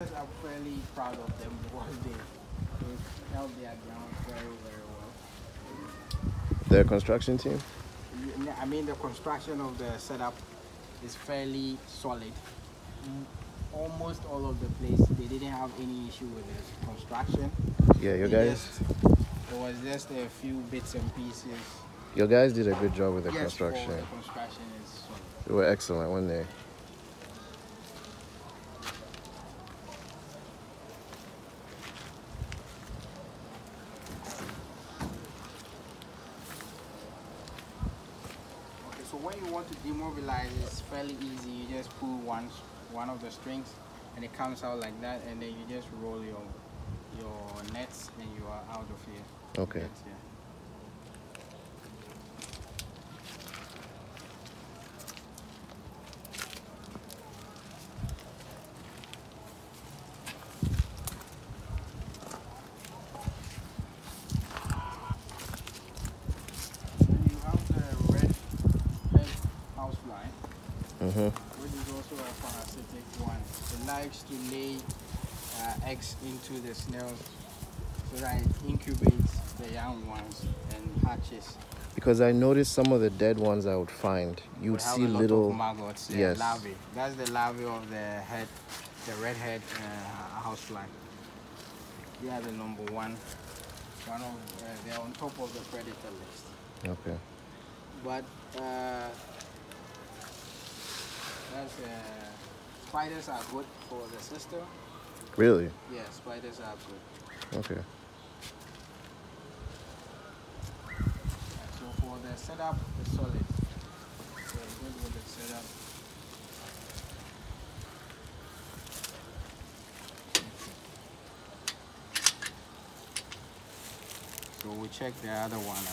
I'm fairly proud of them because they, they held their ground very, very well. Their construction team? I mean, the construction of the setup is fairly solid. Almost all of the place, they didn't have any issue with the construction. Yeah, They guys just- There was just a few bits and pieces. your guys did a good job with the yes, construction. the construction is solid. They were excellent, weren't they? When you want to demobilize, it's fairly easy. You just pull one one of the strings, and it comes out like that, and then you just roll your your nets, and you are out of here. Okay. That's here. Then you have the red head housefly, Mm-hmm. which is also a parasitic one. It likes to lay uh, eggs into the snails so that it incubates the young ones and hatches. Because I noticed some of the dead ones I would find, you would see a lot little. of maggots, yeah, yes. larvae. That's the larvae of the head, the redhead uh, housefly. They are the number one. One of uh, they're on top of the predator list. Okay. But uh, that's uh, spiders are good for the system. Really? Yeah, spiders are good. Okay. So for the setup, it's solid. So good with the setup. So we check the other one